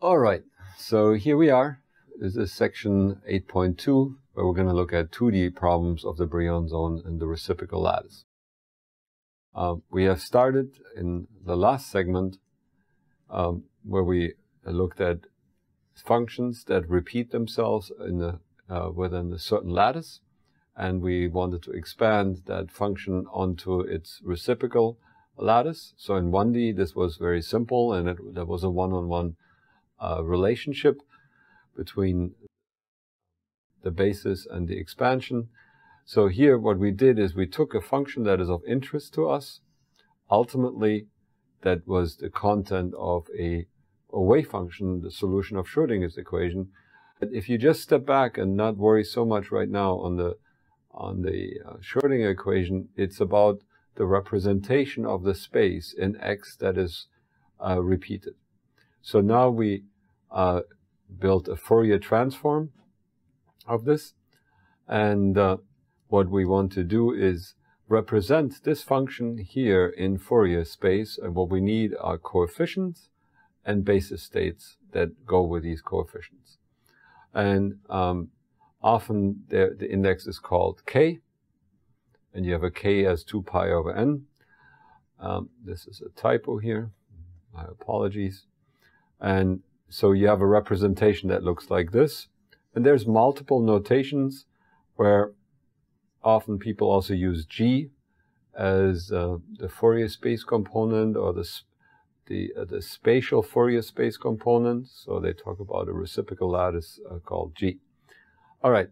All right, so here we are. This is section 8.2, where we're going to look at 2D problems of the Brillouin zone and the reciprocal lattice. Uh, we have started in the last segment um, where we looked at functions that repeat themselves in the, uh, within a certain lattice, and we wanted to expand that function onto its reciprocal lattice. So in 1D, this was very simple, and it, there was a one-on-one -on -one, uh, relationship between the basis and the expansion. So here what we did is we took a function that is of interest to us, ultimately that was the content of a, a wave function, the solution of Schrodinger's equation. But if you just step back and not worry so much right now on the on the uh, Schrodinger equation, it's about the representation of the space in X that is uh, repeated. So now we uh, built a Fourier transform of this. And uh, what we want to do is represent this function here in Fourier space. And what we need are coefficients and basis states that go with these coefficients. And um, often the, the index is called k. And you have a k as 2 pi over n. Um, this is a typo here. My apologies. And so you have a representation that looks like this. And there's multiple notations where often people also use G as uh, the Fourier space component or the, the, uh, the spatial Fourier space component. So they talk about a reciprocal lattice uh, called G. All right,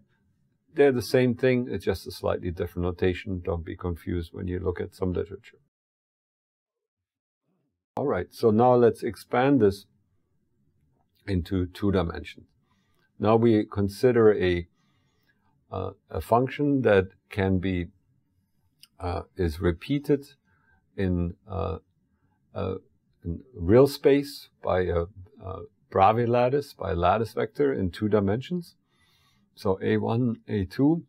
they're the same thing. It's just a slightly different notation. Don't be confused when you look at some literature. All right, so now let's expand this into two dimensions. Now we consider a, uh, a function that can be, uh, is repeated in, uh, in, real space by a, a Bravais lattice, by a lattice vector in two dimensions. So A1, A2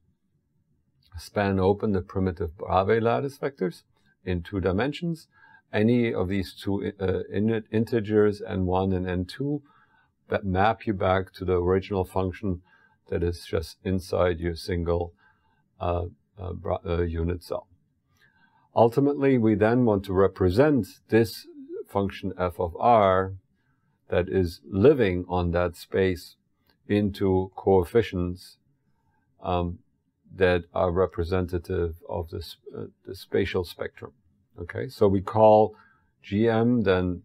span open the primitive Bravais lattice vectors in two dimensions. Any of these two uh, integers n1 and n2 that map you back to the original function that is just inside your single uh, uh, uh, unit cell. Ultimately, we then want to represent this function f of r that is living on that space into coefficients um, that are representative of this, uh, the spatial spectrum. Okay, so we call GM then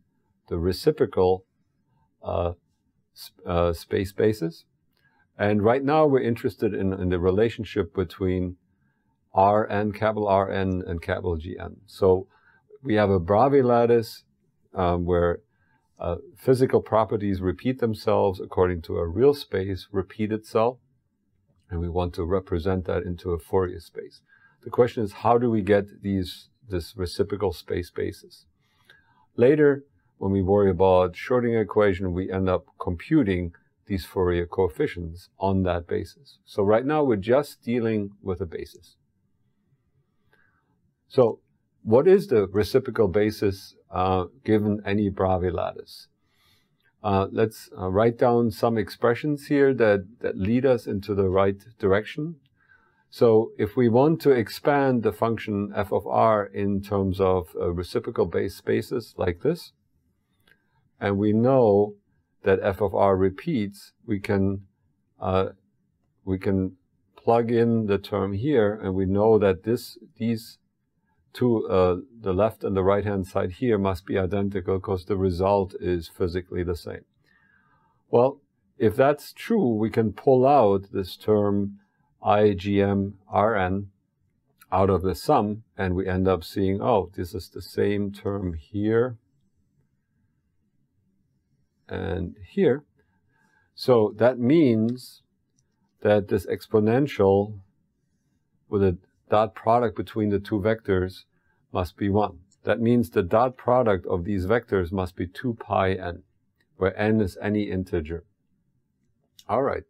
the reciprocal uh, uh, space basis. And right now we're interested in, in the relationship between Rn, capital Rn, and capital Gn. So we have a Bravais lattice um, where uh, physical properties repeat themselves according to a real space repeat itself, and we want to represent that into a Fourier space. The question is, how do we get these this reciprocal space basis? Later, when we worry about Schrodinger equation, we end up computing these Fourier coefficients on that basis. So right now we're just dealing with a basis. So what is the reciprocal basis uh, given any Bravais lattice? Uh, let's uh, write down some expressions here that, that lead us into the right direction. So if we want to expand the function f of r in terms of uh, reciprocal base spaces like this, and we know that f of r repeats, we can uh, we can plug in the term here, and we know that this these two, uh, the left and the right hand side here must be identical because the result is physically the same. Well, if that's true, we can pull out this term IGM Rn out of the sum, and we end up seeing, oh, this is the same term here and here. So that means that this exponential with a dot product between the two vectors must be 1. That means the dot product of these vectors must be 2 pi n, where n is any integer. All right.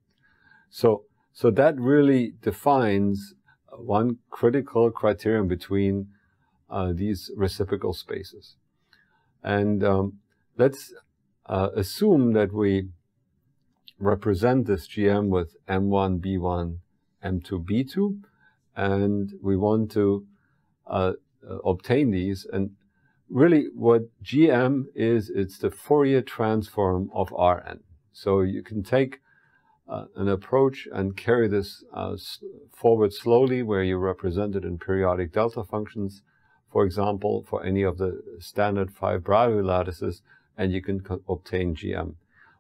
So, so that really defines one critical criterion between uh, these reciprocal spaces. And um, let's uh, assume that we represent this GM with M1, B1, M2, B2, and we want to uh, uh, obtain these. And really what GM is, it's the Fourier transform of Rn. So you can take uh, an approach and carry this uh, forward slowly where you represent it in periodic delta functions, for example, for any of the standard five Bravais lattices, and you can obtain GM.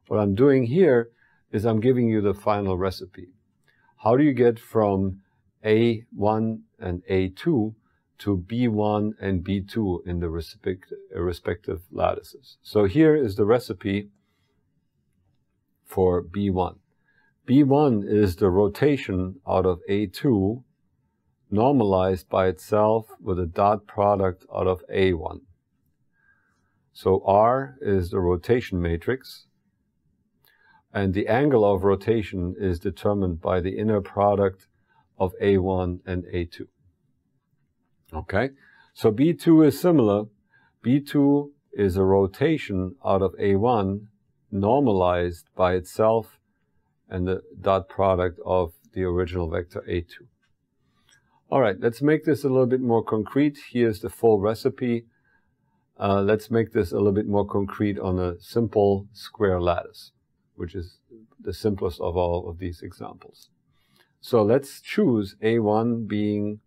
What I'm doing here is I'm giving you the final recipe. How do you get from A1 and A2 to B1 and B2 in the respective lattices? So here is the recipe for B1. B1 is the rotation out of A2 normalized by itself with a dot product out of A1. So R is the rotation matrix, and the angle of rotation is determined by the inner product of A1 and A2. Okay, so B2 is similar. B2 is a rotation out of A1 normalized by itself and the dot product of the original vector A2. All right, let's make this a little bit more concrete. Here's the full recipe. Uh, let's make this a little bit more concrete on a simple square lattice, which is the simplest of all of these examples. So let's choose A1 being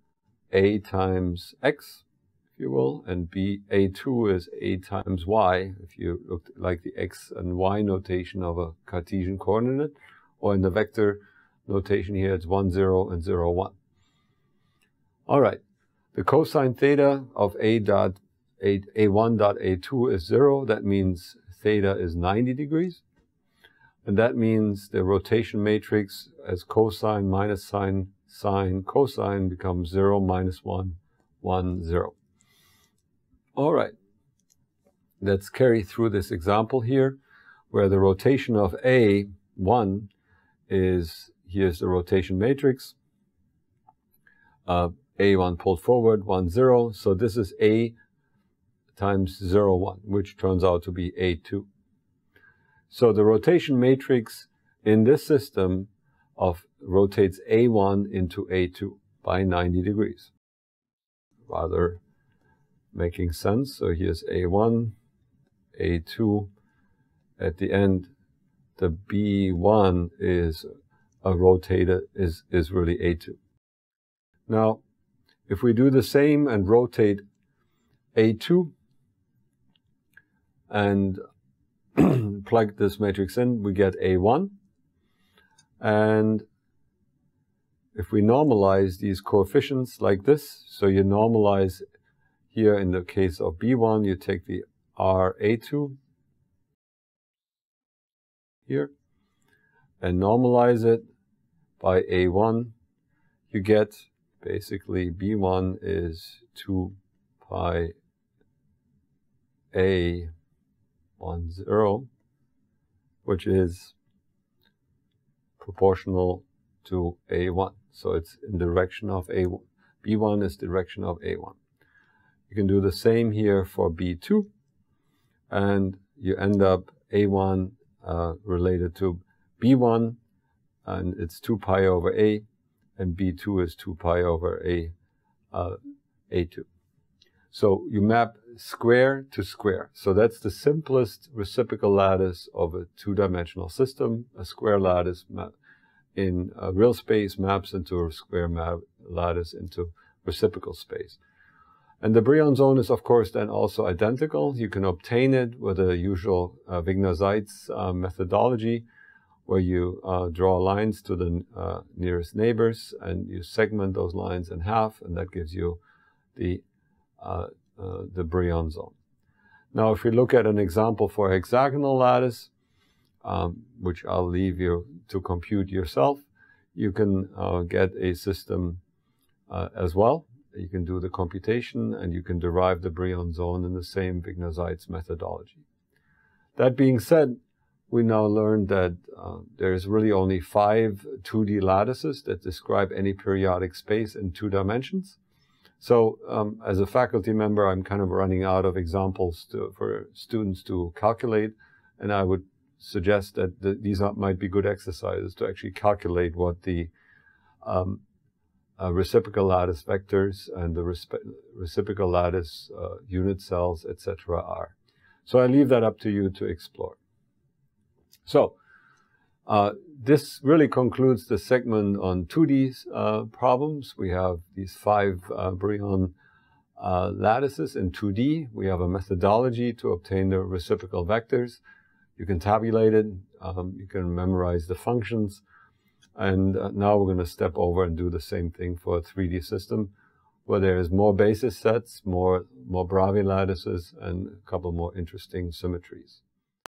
A times X, if you will, and B A2 is A times Y, if you look like the X and Y notation of a Cartesian coordinate, or in the vector notation here, it's 1, 0, and 0, 1. All right, the cosine theta of A dot a, A1 dot A2 is 0. That means theta is 90 degrees. And that means the rotation matrix as cosine minus sine, sine, cosine becomes 0, minus 1, 1, 0. All right. Let's carry through this example here, where the rotation of A1 is, here's the rotation matrix. Uh, A1 pulled forward, 1, 0. So this is A times 0, 1, which turns out to be A2. So the rotation matrix in this system of rotates A1 into A2 by 90 degrees. Rather making sense. So here's A1, A2. At the end, the B1 is a rotated, is, is really A2. Now, if we do the same and rotate A2, and plug this matrix in, we get A1. And if we normalize these coefficients like this, so you normalize here in the case of B1, you take the RA2 here and normalize it by A1, you get basically B1 is 2 pi A 1, 0, which is proportional to A1. So it's in direction of A1. B1 is direction of A1. You can do the same here for B2, and you end up A1 uh, related to B1, and it's 2 pi over A, and B2 is 2 pi over A, uh, A2. So you map square to square. So that's the simplest reciprocal lattice of a two-dimensional system. A square lattice in a real space maps into a square lattice into reciprocal space. And the Brillouin zone is, of course, then also identical. You can obtain it with the usual uh, Wigner-Seitz uh, methodology, where you uh, draw lines to the uh, nearest neighbors, and you segment those lines in half, and that gives you the uh, uh, the Brillouin zone. Now, if we look at an example for hexagonal lattice, um, which I'll leave you to compute yourself, you can uh, get a system uh, as well. You can do the computation and you can derive the Brillouin zone in the same Wigner-Seitz methodology. That being said, we now learned that uh, there's really only five 2D lattices that describe any periodic space in two dimensions. So um, as a faculty member, I'm kind of running out of examples to, for students to calculate. And I would suggest that the, these are, might be good exercises to actually calculate what the um, uh, reciprocal lattice vectors and the reciprocal lattice uh, unit cells, etc. are. So I leave that up to you to explore. So uh, this really concludes the segment on 2D uh, problems. We have these five uh, uh, lattices in 2D. We have a methodology to obtain the reciprocal vectors. You can tabulate it. Um, you can memorize the functions. And uh, now we're going to step over and do the same thing for a 3D system where there is more basis sets, more, more Bravais lattices, and a couple more interesting symmetries.